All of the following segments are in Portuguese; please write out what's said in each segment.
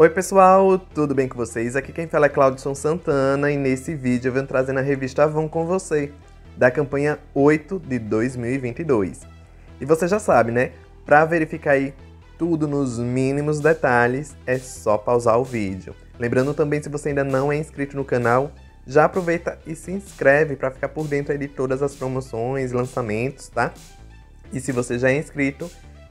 Oi pessoal, tudo bem com vocês? Aqui quem fala é Claudson Santana e nesse vídeo eu venho trazendo a revista Avon com você, da campanha 8 de 2022. E você já sabe, né? Para verificar aí tudo nos mínimos detalhes, é só pausar o vídeo. Lembrando também, se você ainda não é inscrito no canal, já aproveita e se inscreve para ficar por dentro de todas as promoções, lançamentos, tá? E se você já é inscrito,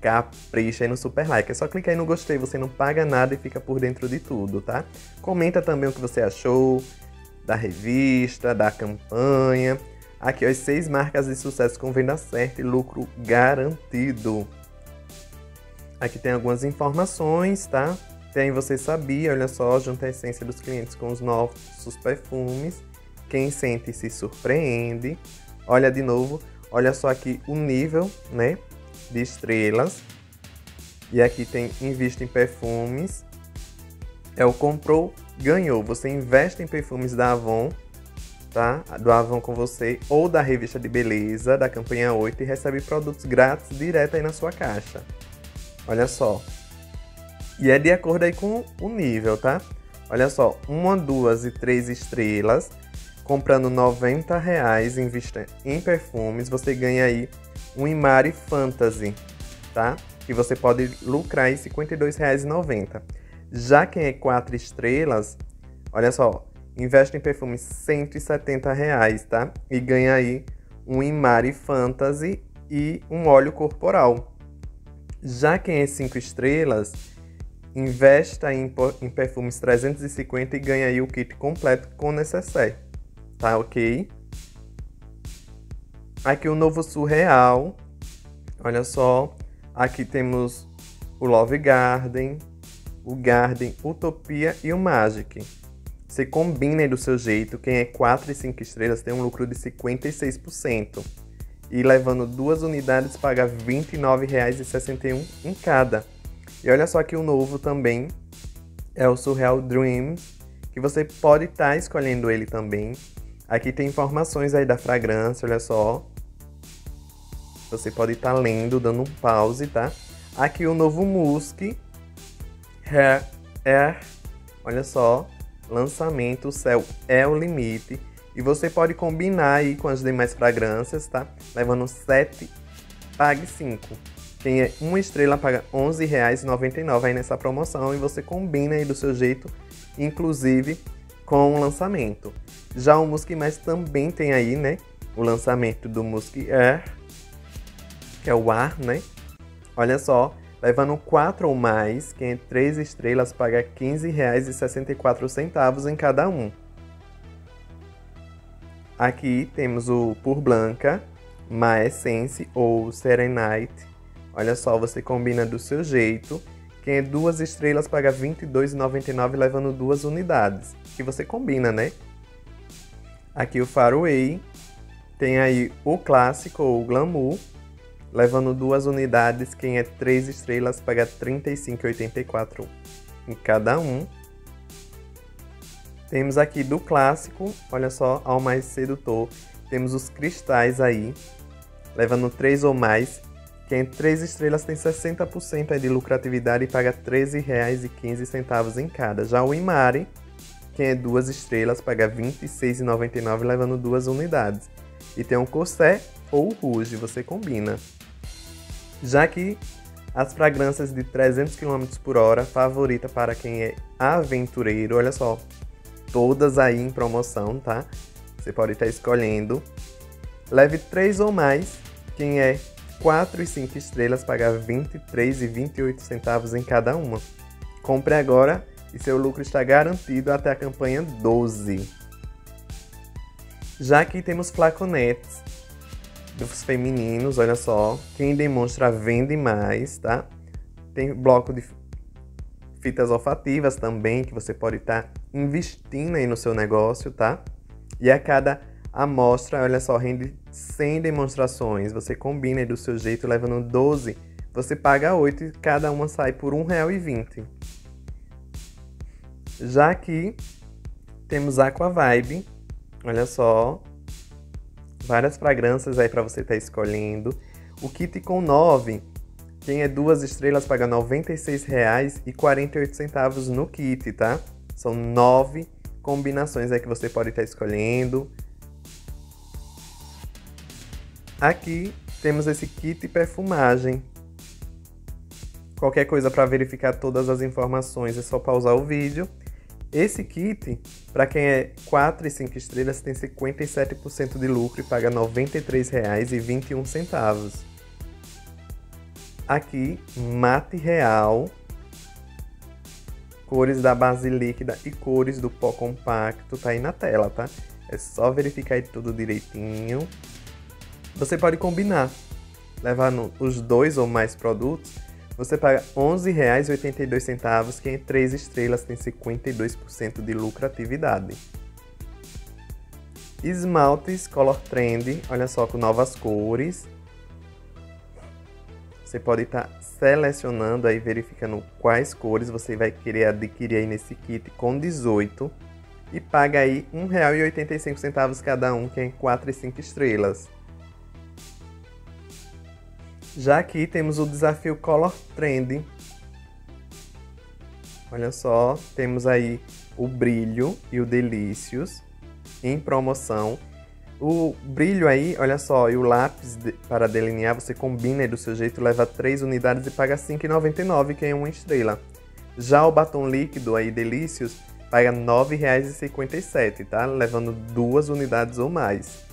capricha aí no super like. É só clicar aí no gostei, você não paga nada e fica por dentro de tudo, tá? Comenta também o que você achou da revista, da campanha. Aqui, ó, as seis marcas de sucesso com venda certa e lucro garantido. Aqui tem algumas informações, tá? Tem Você Sabia, olha só, junta a essência dos clientes com os novos perfumes. Quem sente se surpreende. Olha de novo, olha só aqui o nível, né, de estrelas. E aqui tem Invista em Perfumes. É o comprou, ganhou. Você investe em perfumes da Avon, tá? Do Avon com você ou da revista de beleza da campanha 8 e recebe produtos grátis direto aí na sua caixa. Olha só, e é de acordo aí com o nível, tá? Olha só, uma, duas e três estrelas, comprando 90 reais em, em perfumes, você ganha aí um Imari Fantasy, tá? Que você pode lucrar aí R$ 52,90. Já quem é quatro estrelas, olha só, investe em perfumes 170 reais, tá? E ganha aí um Imari Fantasy e um óleo corporal. Já quem é cinco estrelas, investa em, em perfumes 350 e ganha aí o kit completo com necessaire. Tá ok? Aqui o novo surreal. Olha só. Aqui temos o Love Garden, o Garden Utopia e o Magic. Combina aí do seu jeito. Quem é 4 e 5 estrelas tem um lucro de 56%. E levando duas unidades paga R$ 29,61 em cada. E olha só que o novo também é o Surreal Dreams, que você pode estar tá escolhendo ele também. Aqui tem informações aí da fragrância, olha só. Você pode estar tá lendo, dando um pause, tá? Aqui o novo Musk Hair Air, olha só, lançamento, o céu é o limite. E você pode combinar aí com as demais fragrâncias, tá? Levando 7, pague 5. Quem é uma estrela paga R$ 11,99 aí nessa promoção e você combina aí do seu jeito, inclusive com o lançamento. Já o Musk Mais também tem aí, né, o lançamento do Musk Air, que é o ar, né? Olha só, levando 4 ou mais, quem é 3 estrelas paga R$ 15,64 em cada um. Aqui temos o Pur Blanca, Ma Essence ou Serenite, Olha só, você combina do seu jeito. Quem é duas estrelas paga R$ 22,99 levando duas unidades. Que você combina, né? Aqui o Faraway. Tem aí o clássico ou o glamour. Levando duas unidades, quem é três estrelas paga R$ 35,84 em cada um. Temos aqui do clássico, olha só, ao mais sedutor. Temos os cristais aí, levando três ou mais, quem é 3 estrelas tem 60% de lucratividade e paga R$ 13,15 em cada. Já o Imari, quem é 2 estrelas, paga R$ 26,99 levando duas unidades. E tem o Cossé ou o Rouge, você combina. Já que as fragrâncias de 300 km por hora, favorita para quem é aventureiro, olha só, todas aí em promoção, tá? Você pode estar escolhendo. Leve 3 ou mais, quem é 4 e 5 estrelas paga 23 e 28 centavos em cada uma. Compre agora e seu lucro está garantido até a campanha 12. Já aqui temos flaconetes dos femininos, olha só. Quem demonstra vende mais, tá? Tem bloco de fitas olfativas também, que você pode estar tá investindo aí no seu negócio, tá? E a cada amostra, olha só, rende 100 demonstrações, você combina aí do seu jeito, levando 12, você paga 8 e cada uma sai por R$1,20. Já aqui temos Aqua Vibe, olha só, várias fragrâncias aí para você estar tá escolhendo. O kit com 9 Quem é duas estrelas paga R$ 96,48 no kit, tá? São nove combinações aí que você pode estar escolhendo. Aqui temos esse kit perfumagem. Qualquer coisa para verificar todas as informações é só pausar o vídeo. Esse kit, para quem é 4 e 5 estrelas, tem 57% de lucro e paga R$ 93,21. Aqui, mate real, cores da base líquida e cores do pó compacto, tá aí na tela, tá? É só verificar aí tudo direitinho. Você pode combinar, levar os dois ou mais produtos você paga R$ 11,82, que em 3 estrelas tem 52% de lucratividade. Esmaltes Color Trend, olha só, com novas cores. Você pode estar tá selecionando aí, verificando quais cores você vai querer adquirir aí nesse kit com 18 e paga aí R$ 1,85 cada um, que é em 4 e 5 estrelas. Já aqui temos o desafio Color Trend. Olha só, temos aí o Brilho e o Delícios em promoção. O brilho aí, olha só, e o lápis de, para delinear, você combina do seu jeito, leva 3 unidades e paga R$ 5,99, que é uma estrela. Já o batom líquido aí, Delícios, paga R$ 9,57, tá? Levando duas unidades ou mais.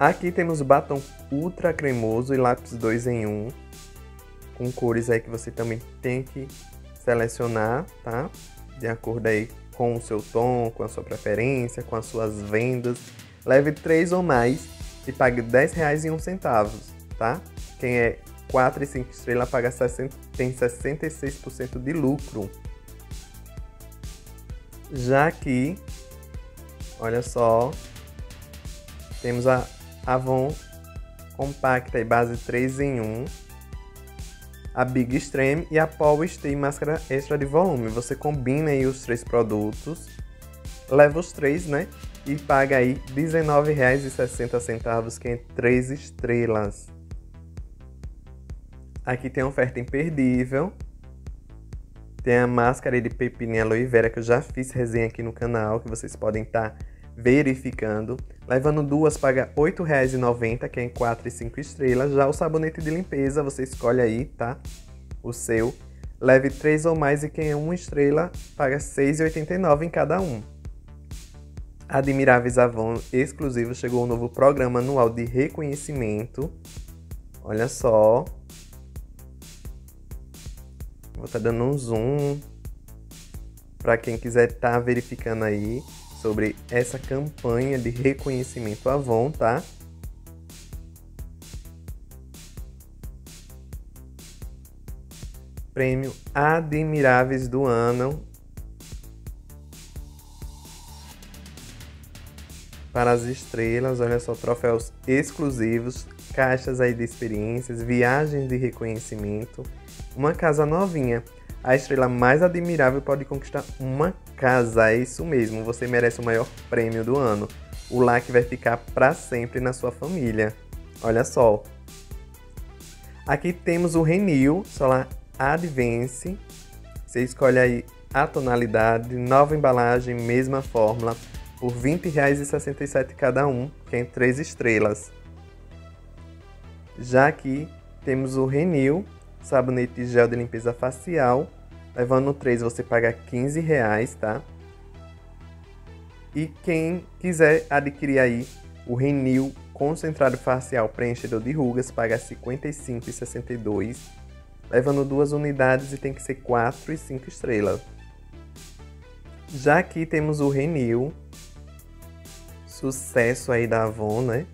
Aqui temos o batom ultra cremoso e lápis 2 em 1. Com cores aí que você também tem que selecionar, tá? De acordo aí com o seu tom, com a sua preferência, com as suas vendas. Leve 3 ou mais e pague R$10,01, tá? Quem é 4 e 5 estrelas paga 60, tem 66% de lucro. Já aqui, olha só, temos a Avon compacta e base 3 em 1, a Big Extreme e a Power Stay máscara extra de volume. Você combina aí os três produtos, leva os três, né? E paga aí R$19,60, que é 3 estrelas. Aqui tem oferta imperdível. Tem a máscara de pepino aloe vera, que eu já fiz resenha aqui no canal, que vocês podem estar tá verificando. Levando duas paga R$ 8,90, que é em 4 e 5 estrelas. Já o sabonete de limpeza, você escolhe aí, tá? O seu. Leve 3 ou mais e quem é 1 estrela paga R$ 6,89 em cada um. Admiráveis Avon exclusivo chegou um novo programa anual de reconhecimento. Olha só. Vou estar tá dando um zoom para quem quiser estar tá verificando aí sobre essa campanha de reconhecimento Avon, tá? Prêmio Admiráveis do Ano para as estrelas, olha só, troféus exclusivos, caixas aí de experiências, viagens de reconhecimento, uma casa novinha. A estrela mais admirável pode conquistar uma casa, é isso mesmo, você merece o maior prêmio do ano. O like vai ficar para sempre na sua família. Olha só. Aqui temos o Renew Solar Advance. Você escolhe aí a tonalidade, nova embalagem, mesma fórmula, por R$ 20,67 cada um, que é 3 estrelas. Já aqui temos o Renew sabonete gel de limpeza facial. Levando 3 você paga 15 reais, tá? E quem quiser adquirir aí o Renew concentrado facial preenchedor de rugas paga R$ 55,62, levando duas unidades e tem que ser 4 e 5 estrelas. Já aqui temos o Renew, sucesso aí da Avon, né?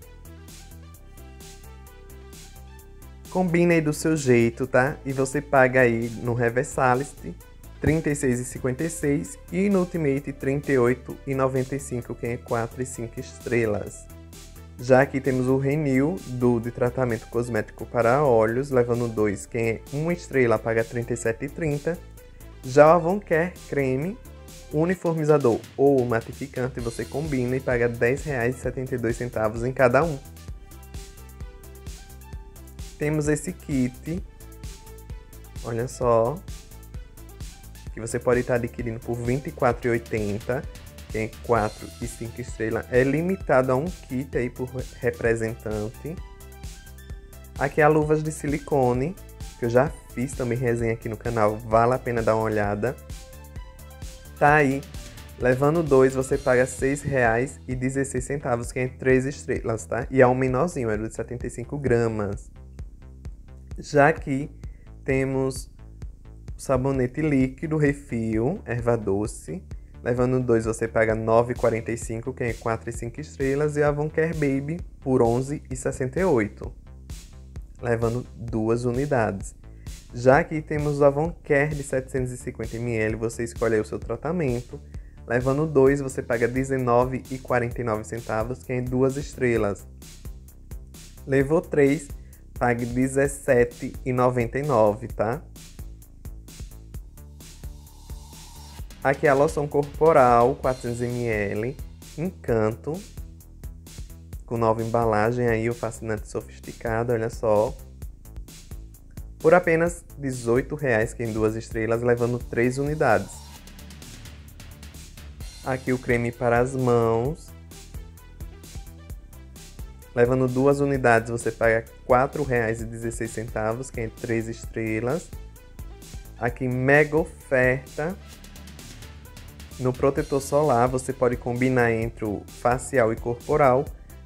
Combina aí do seu jeito, tá? E você paga aí no Reversalist R$ 36,56 e no Ultimate R$ 38,95, que é 4 e 5 estrelas. Já aqui temos o Renew do de tratamento cosmético para olhos, levando 2, quem é 1 estrela paga R$ 37,30. Já o Avon Care Creme uniformizador ou matificante você combina e paga R$ 10,72 em cada um. Temos esse kit. Olha só. Que você pode estar adquirindo por R$ 24,80. Que é 4 e 5 estrelas. É limitado a um kit aí por representante. Aqui a luvas de silicone. Que eu já fiz também resenha aqui no canal. Vale a pena dar uma olhada. Tá aí Levando dois, você paga R$ 6,16, que é 3 estrelas, tá? E é um menorzinho, é de 75 gramas. Já aqui temos sabonete líquido refil, erva doce. Levando dois, você paga R$ 9,45, que é 4 e 5 estrelas. E a Avon Care Baby por R$ 11,68. Levando duas unidades. Já aqui temos o Avon Care de 750ml, você escolhe o seu tratamento. Levando dois, você paga R$19,49, que é em duas estrelas. Levou três, pague R$17,99, tá? Aqui é a loção corporal 400ml, Encanto, com nova embalagem aí, o fascinante sofisticado, olha só. Por apenas R$18,00, que é em duas estrelas, levando três unidades. Aqui o creme para as mãos. Levando duas unidades, você paga R$ 4,16, que é 3 estrelas. Aqui, mega oferta. No protetor solar, você pode combinar entre o facial e corporal.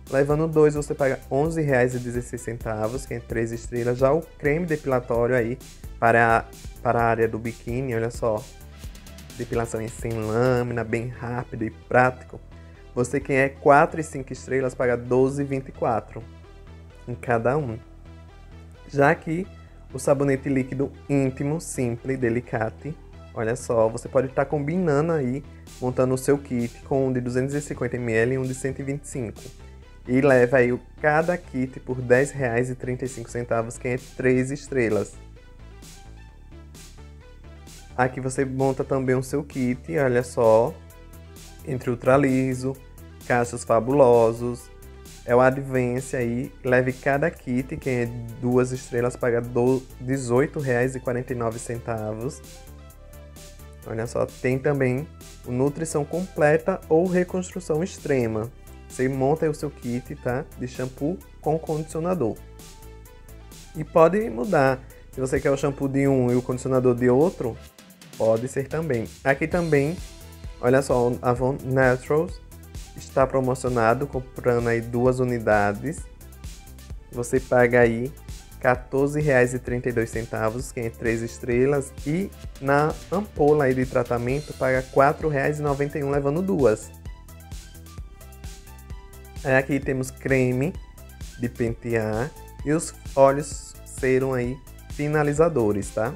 Levando dois, você paga R$ 11,16, que é 3 estrelas. Já o creme depilatório aí, para a, para a área do biquíni, olha só, depilação em sem lâmina, bem rápido e prático. Você quem é 4 e 5 estrelas paga 12,24 em cada um. Já que o sabonete líquido íntimo, simples, delicate, olha só, você pode estar tá combinando aí, montando o seu kit com um de 250ml e um de 125 e leva aí cada kit por R$ 10,35, que é 3 estrelas. Aqui você monta também o seu kit, olha só. Entre ultraliso, caixas fabulosos. É o Advance aí. Leve cada kit, quem é duas estrelas paga R$ 18,49. Olha só, tem também Nutrição Completa ou Reconstrução Extrema. Você monta o seu kit, tá? De shampoo com condicionador. E pode mudar. Se você quer o shampoo de um e o condicionador de outro, Pode ser também. Aqui também, olha só, Avon Naturals está promocionado, comprando aí duas unidades. Você paga aí R$14,32, que é 3 estrelas. E na ampola aí de tratamento, paga R$4,91, levando duas. Aí aqui temos creme de pentear e os óleos serum aí finalizadores, tá?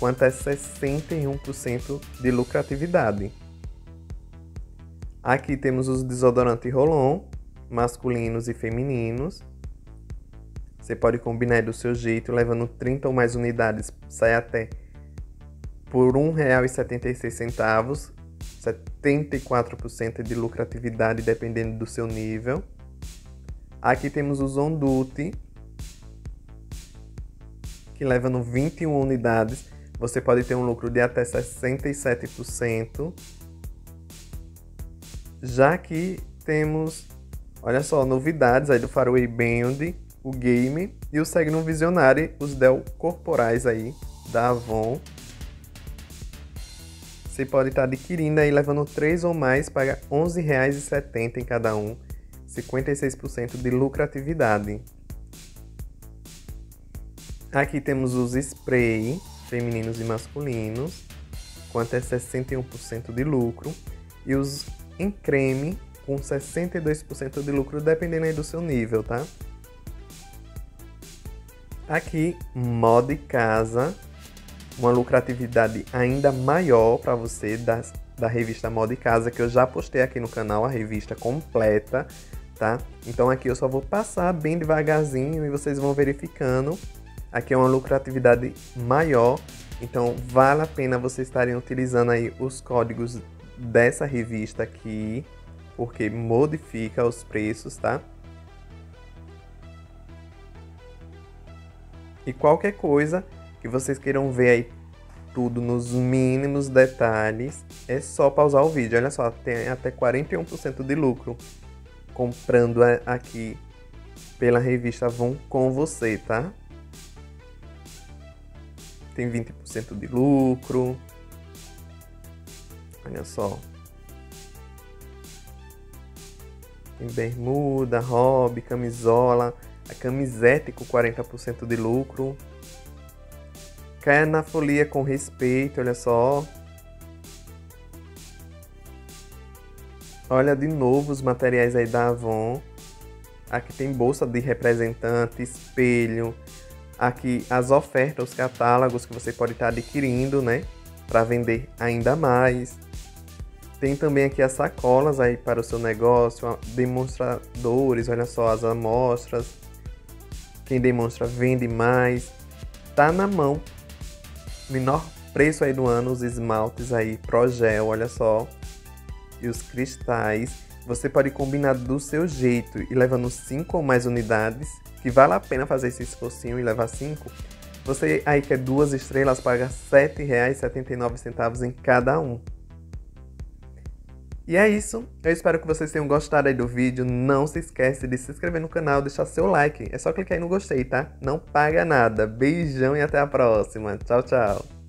quanto a 61% de lucratividade. Aqui temos os desodorantes Rolon, masculinos e femininos. Você pode combinar do seu jeito, levando 30 ou mais unidades, sai até por R$ 1,76, 74% de lucratividade dependendo do seu nível. Aqui temos os Ondute, que levam 21 unidades, você pode ter um lucro de até 67%. Já que temos, olha só, novidades aí do Faraway Band, o Game e o Segno Visionary, os Dell corporais aí da Avon. Você pode estar adquirindo aí, levando 3 ou mais, paga R$ 11,70 em cada um, 56% de lucratividade. Aqui temos os spray, femininos e masculinos, com até 61% de lucro, e os em creme com 62% de lucro, dependendo aí do seu nível, tá? Aqui, moda e casa, uma lucratividade ainda maior para você da, da revista Moda e Casa, que eu já postei aqui no canal, a revista completa, tá? Então aqui eu só vou passar bem devagarzinho e vocês vão verificando Aqui é uma lucratividade maior, então vale a pena vocês estarem utilizando aí os códigos dessa revista aqui, porque modifica os preços, tá? E qualquer coisa que vocês queiram ver aí tudo nos mínimos detalhes, é só pausar o vídeo. Olha só, tem até 41% de lucro comprando aqui pela revista Avon com você, tá? Tem 20% de lucro. Olha só. Tem bermuda, hobby, camisola, a camisete com 40% de lucro. Caia na folia com respeito, olha só. Olha de novo os materiais aí da Avon. Aqui tem bolsa de representante, espelho. Aqui as ofertas, os catálogos que você pode estar adquirindo, né? Para vender ainda mais. Tem também aqui as sacolas aí para o seu negócio, demonstradores, olha só as amostras. Quem demonstra vende mais. Tá na mão. Menor preço aí do ano, os esmaltes aí, Progel, olha só. E os cristais. Você pode combinar do seu jeito e levando 5 ou mais unidades, que vale a pena fazer esse esforcinho e levar 5. Você aí quer duas estrelas, paga R$ 7,79 em cada um. E é isso. Eu espero que vocês tenham gostado aí do vídeo. Não se esquece de se inscrever no canal, deixar seu like. É só clicar aí no gostei, tá? Não paga nada. Beijão e até a próxima. Tchau, tchau.